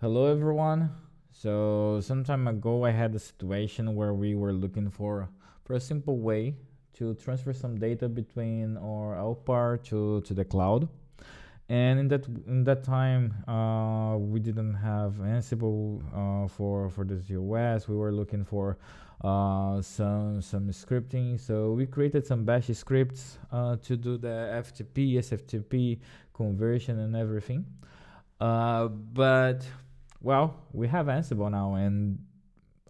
Hello everyone. So some time ago I had a situation where we were looking for for a simple way to transfer some data between our LPAR to, to the cloud. And in that in that time uh, we didn't have Ansible uh, for for the ZOS. We were looking for uh, some some scripting. So we created some bash scripts uh, to do the FTP, SFTP conversion and everything. Uh, but well, we have Ansible now, and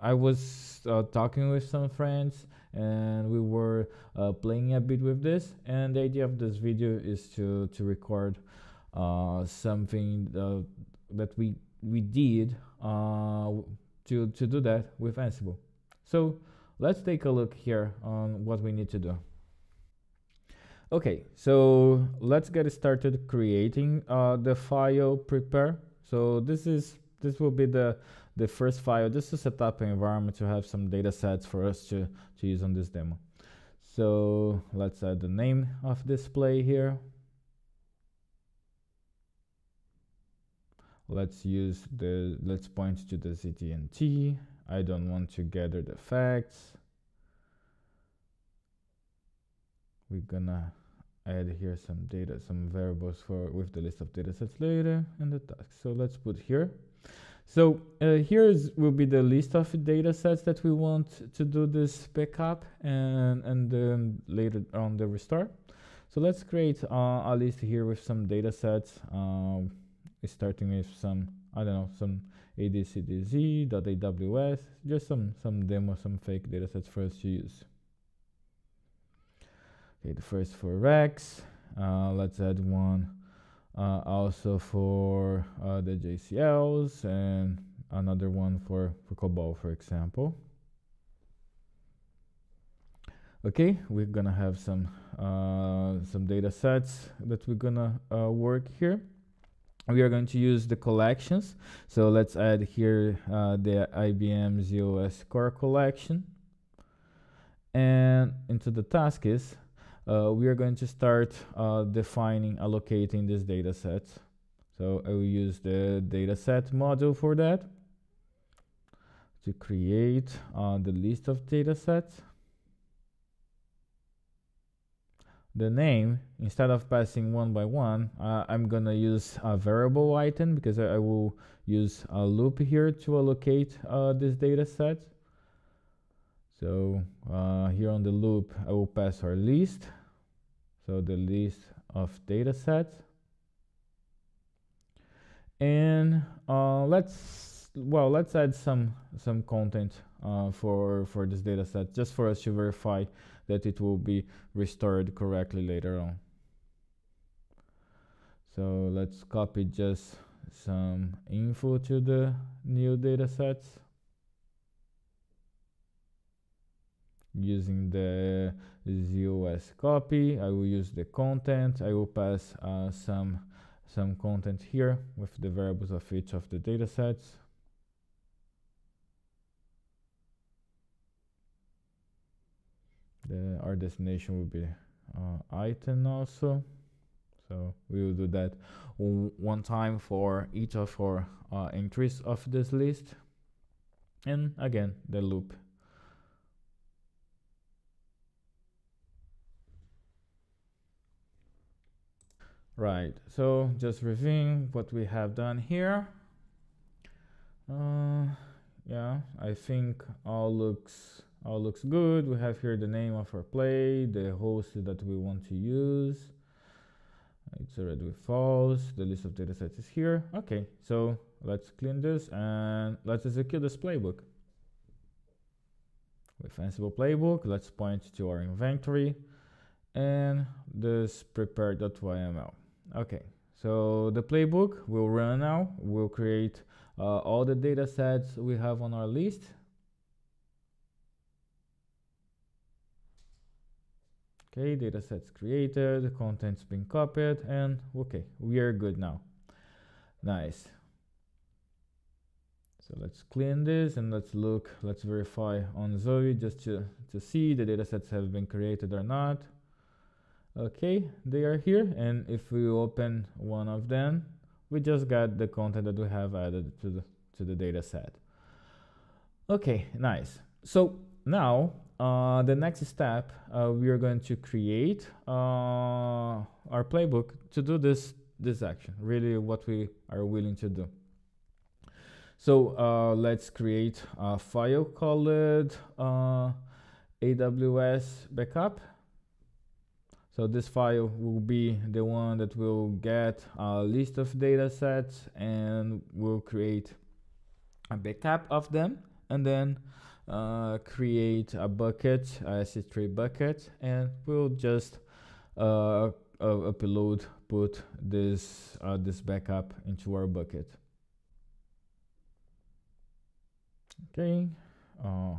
I was uh, talking with some friends, and we were uh, playing a bit with this. And the idea of this video is to to record uh, something uh, that we we did uh, to to do that with Ansible. So let's take a look here on what we need to do. Okay, so let's get started creating uh, the file prepare. So this is this will be the the first file just to set up an environment to have some data sets for us to, to use on this demo. So let's add the name of display here. Let's use the, let's point to the ZTNT. I don't want to gather the facts. We're gonna add here some data, some variables for with the list of data sets later in the task. So let's put here so uh, here will be the list of data sets that we want to do this backup and, and then later on the restore. So let's create uh, a list here with some data sets, um, starting with some, I don't know, some adcdz.aws, just some, some demo, some fake data sets for us to use. Okay, the first for REXX, uh, let's add one uh, also for uh, the JCLs and another one for, for COBOL, for example. Okay, we're gonna have some uh, some data sets that we're gonna uh, work here. We are going to use the collections. So let's add here uh, the IBM ZOS core collection. And into the task is uh, we are going to start uh, defining, allocating this data set. So I will use the dataset module for that to create uh, the list of data sets. The name, instead of passing one by one, uh, I'm gonna use a variable item because I, I, will use a loop here to allocate uh, this data set. So uh, here on the loop, I will pass our list. So the list of data sets. And uh, let's, well, let's add some, some content uh, for, for this data set, just for us to verify that it will be restored correctly later on. So let's copy just some info to the new data sets. Using the ZOS copy. I will use the content. I will pass uh, some some content here with the variables of each of the data sets. The, our destination will be uh, item also. So we will do that one time for each of our uh, entries of this list. And again, the loop Right, so just reviewing what we have done here. Uh, yeah, I think all looks all looks good. We have here the name of our play, the host that we want to use. It's already with false. The list of datasets is here. Okay, so let's clean this and let's execute this playbook. With Ansible playbook, let's point to our inventory and this prepare.yml. Okay, so the playbook will run now. We'll create uh, all the data sets we have on our list. Okay, data sets created, contents been copied, and okay, we are good now. Nice. So let's clean this and let's look, let's verify on Zowe just to, to see the data sets have been created or not okay they are here and if we open one of them we just got the content that we have added to the to the data set. Okay, nice. So now uh, the next step, uh, we are going to create uh, our playbook to do this this action. Really, what we are willing to do. So uh, let's create a file called uh, AWS backup. So this file will be the one that will get a list of data sets and we'll create a backup of them and then uh, create a bucket, a S3 bucket, and we'll just uh, uh, upload, put this, uh, this backup into our bucket. Okay, uh,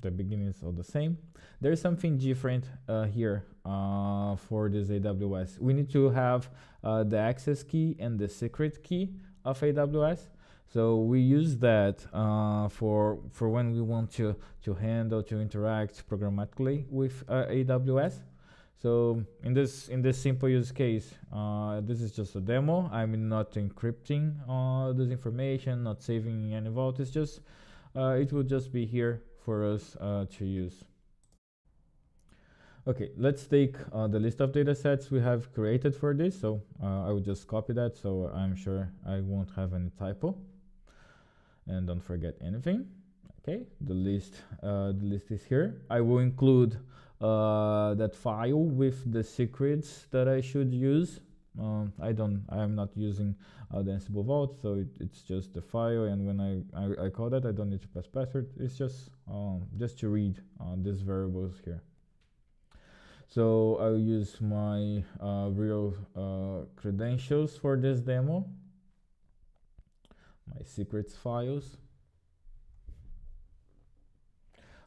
the beginnings are the same. There is something different uh, here uh, for this AWS. We need to have uh, the access key and the secret key of AWS. So we use that uh, for for when we want to to handle to interact programmatically with uh, AWS. So in this in this simple use case, uh, this is just a demo. I'm not encrypting uh, this information, not saving any vault. It's just uh, it will just be here for us uh, to use. Okay, let's take uh, the list of data sets we have created for this. So uh, I will just copy that so I'm sure I won't have any typo. And don't forget anything. Okay, the list, uh, the list is here. I will include uh, that file with the secrets that I should use. Um, I don't, I'm not using uh, the Vault, so it, it's just the file. And when I, I, I, call that, I don't need to pass password. It's just um, just to read uh, these variables here. So I'll use my uh, real uh, credentials for this demo, my secrets files.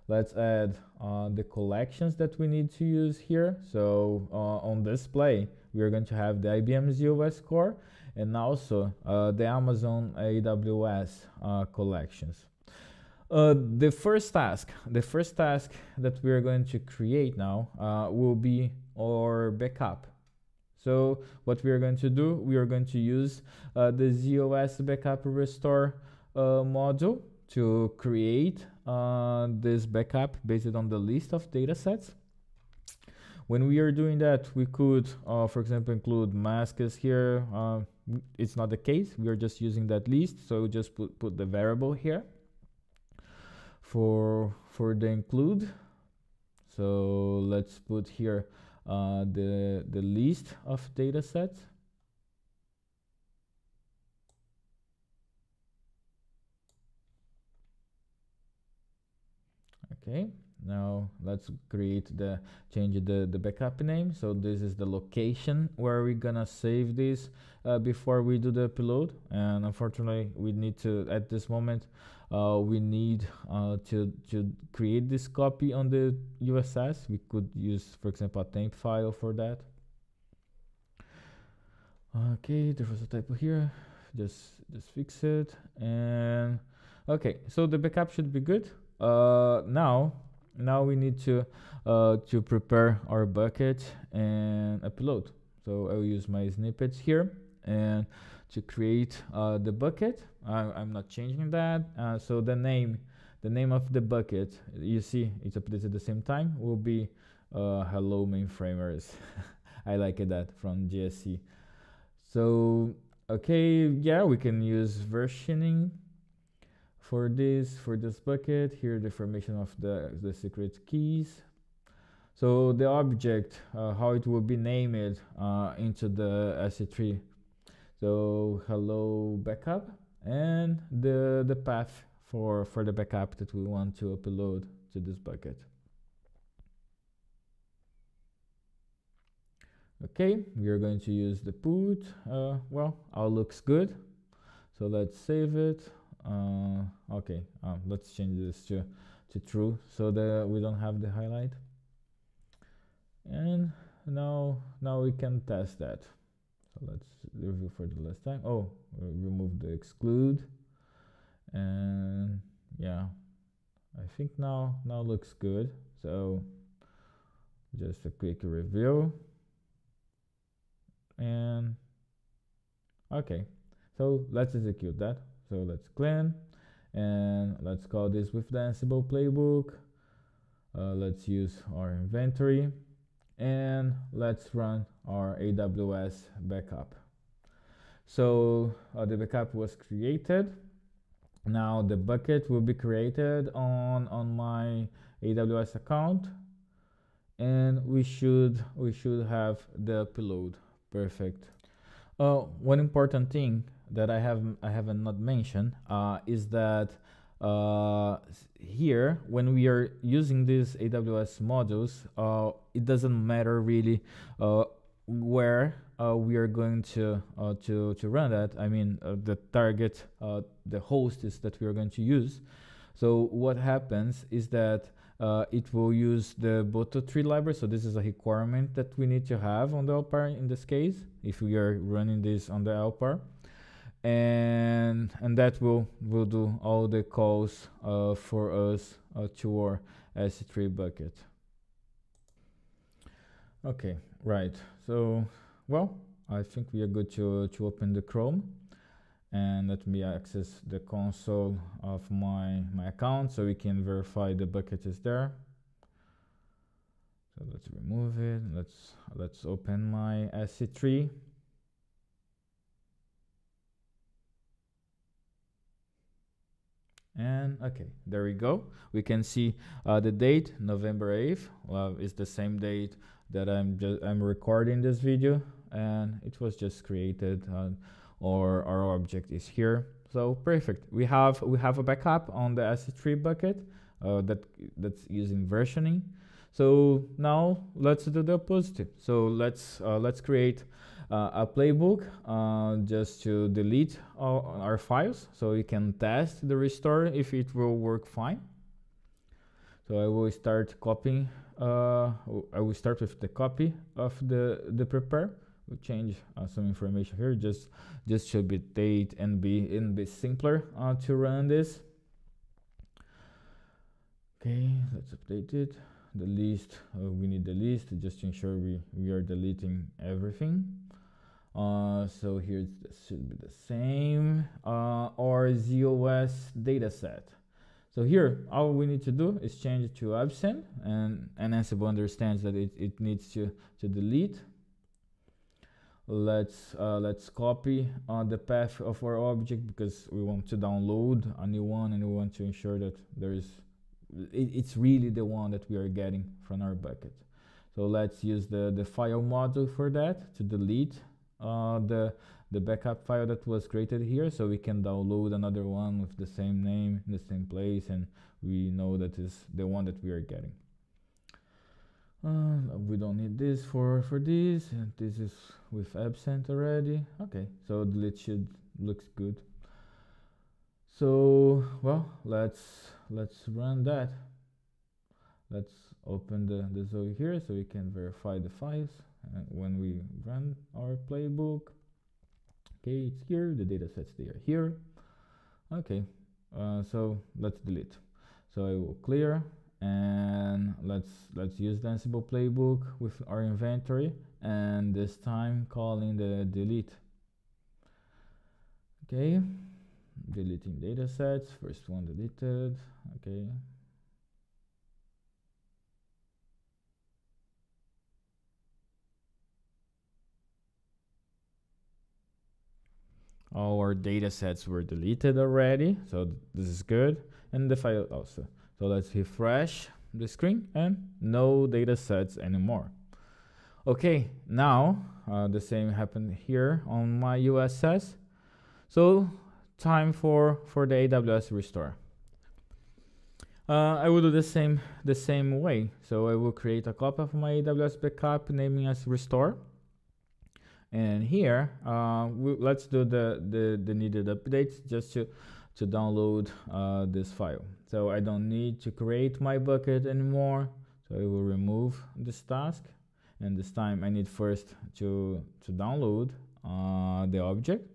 Let's add uh, the collections that we need to use here. So uh, on display, we are going to have the IBM z/OS core and also uh, the Amazon AWS uh, collections. Uh, the first task, the first task that we are going to create now uh, will be our backup. So what we are going to do, we are going to use uh, the z/OS backup restore uh, module to create this backup based on the list of data sets. When we are doing that, we could, uh, for example, include masks here. it's not the case. We are just using that list. So we just put, put the variable here for for the include so let's put here uh, the the list of data sets okay now let's create the change the the backup name. So this is the location where we're gonna save this uh, before we do the upload. And unfortunately we need to at this moment uh, we need uh, to to create this copy on the USS we could use for example a temp file for that. Okay there was a typo here. Just just fix it. And okay so the backup should be good. Uh, now now we need to uh, to prepare our bucket and upload. So I'll use my snippets here and to create uh, the bucket. I, am not changing that. Uh, so the name the name of the bucket you see it's updated at the same time will be uh, hello mainframers. I like that from GSC so okay yeah we can use versioning for this for this bucket here the formation of the the secret keys. So the object uh, how it will be named uh, into the S3 so hello backup and the the path for for the backup that we want to upload to this bucket. Okay we are going to use the put uh, well all looks good. So let's save it uh, okay um, let's change this to to true so that we don't have the highlight. And now now we can test that. So let's review for the last time. Oh remove the exclude. And yeah I think now now looks good. So just a quick review. And okay So let's execute that. So let's clean and let's call this with the Ansible playbook. Uh, let's use our inventory and let's run our AWS backup. So uh, the backup was created. Now the bucket will be created on, on my AWS account and we should we should have the upload perfect uh, one important thing that I have I haven't not mentioned uh, is that uh, here when we are using these AWS modules, uh, it doesn't matter really uh, where uh, we are going to uh, to to run that. I mean the target, the host is that we are going to use. So what happens is that uh, it will use the Boto3 library. So this is a requirement that we need to have on the LPAR in this case, if we are running this on the LPAR. And, and that will, will do all the calls uh, for us uh, to our S3 bucket. Okay, right. So, well, I think we are good to, to open the Chrome and let me access the console of my, my account so we can verify the bucket is there. So let's remove it. Let's let's open my SC3. And okay, there we go. We can see uh, the date, November 8th, well, is the same date that I'm just I'm recording this video, and it was just created. Uh, or our object is here. So perfect. We have we have a backup on the S3 bucket uh, that that's using versioning. So now let's do the opposite. So let's uh, let's create uh, a playbook uh, just to delete our, files. So we can test the restore if it will work fine. So I will start copying. Uh, I will start with the copy of the the prepare. We'll change uh, some information here. Just just should be date and be and be simpler uh, to run this. Okay let's update it. The list uh, we need the list just to ensure we we are deleting everything uh, so here it should be the same. Uh, or ZOS dataset. So here all we need to do is change it to absent and, and Ansible understands that it, it needs to, to delete. Let's uh, let's copy uh, the path of our object because we want to download a new one and we want to ensure that there is it, it's really the one that we are getting from our bucket. So let's use the the file module for that to delete uh, the the backup file that was created here. So we can download another one with the same name in the same place and we know that is the one that we are getting. Uh, we don't need this for for this. And this is with absent already. Okay so delete should looks good. So well let's let's run that. Let's open the the Zowe here so we can verify the files and when we run our playbook okay it's here the data sets they are here. Okay uh, so let's delete. So i will clear and let's let's use the Ansible playbook with our inventory and this time calling the delete. Okay deleting data sets first one deleted. Okay our data sets were deleted already so this is good and the file also so let's refresh the screen and no data sets anymore. Okay, now uh, the same happened here on my USS. So time for, for the AWS restore. Uh, I will do the same the same way. So I will create a copy of my AWS backup naming as restore. And here, uh, we, let's do the, the, the needed updates just to to download uh, this file. So I don't need to create my bucket anymore. So I will remove this task. And this time I need first to, to download uh, the object.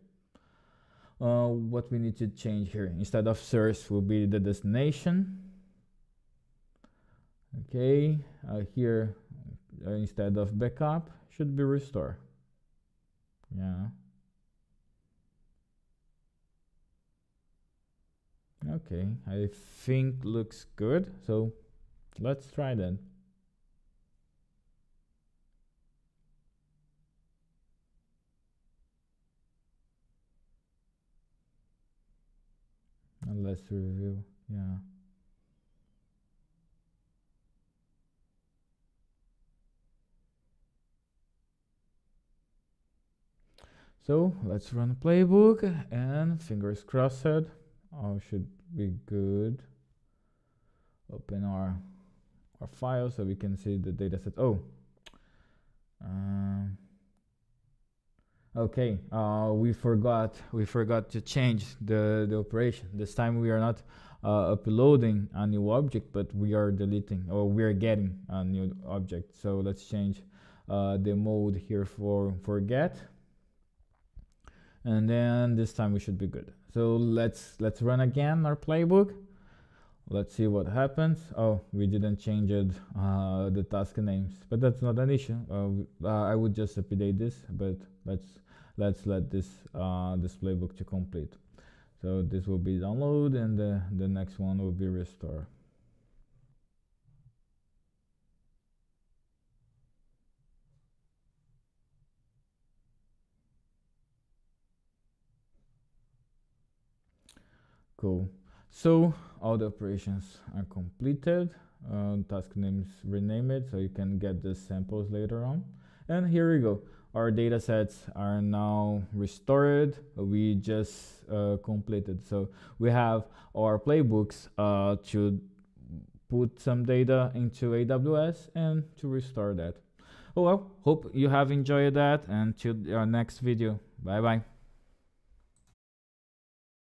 Uh, what we need to change here, instead of source will be the destination. Okay, uh, here uh, instead of backup should be restore. Yeah. Okay, I think looks good. So let's try then. And let's review, yeah. So let's run playbook and fingers crossed, all should be good. Open our our file so we can see the data set. Oh, um, okay. Uh, we forgot we forgot to change the the operation. This time we are not uh, uploading a new object, but we are deleting or we are getting a new object. So let's change uh, the mode here for for get and then this time we should be good. So let's let's run again our playbook. Let's see what happens. Oh we didn't change it uh, the task names but that's not an issue. Uh, uh, I would just update this but let's let's let this uh, this playbook to complete. So this will be download and the, the next one will be restore Cool. So all the operations are completed. Uh, task names rename it so you can get the samples later on. And here we go. Our data sets are now restored. We just uh, completed. So we have our playbooks uh, to put some data into AWS and to restore that. Oh well, hope you have enjoyed that and till our next video. Bye bye.